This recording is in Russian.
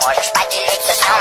Сможешь поделиться со